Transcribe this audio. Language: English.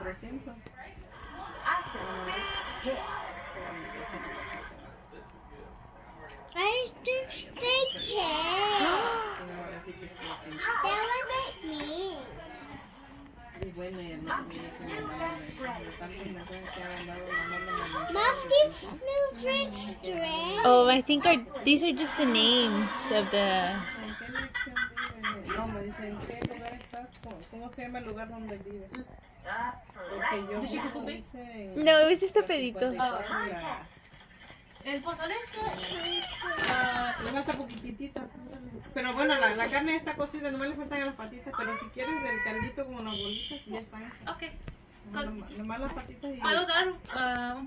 300. I just think That tenía que me. Oh, I think our, these are just the names of the. Yo No, just a pedito. 54 la- El pozole está. Ah, le falta poquitito. Pero bueno, la, la carne está cocida, nomás le faltan las patitas. Pero si quieres del caldito como las bolitas, ya están. Ok. Nomás, las patitas y... ¿Puedo dar ah, un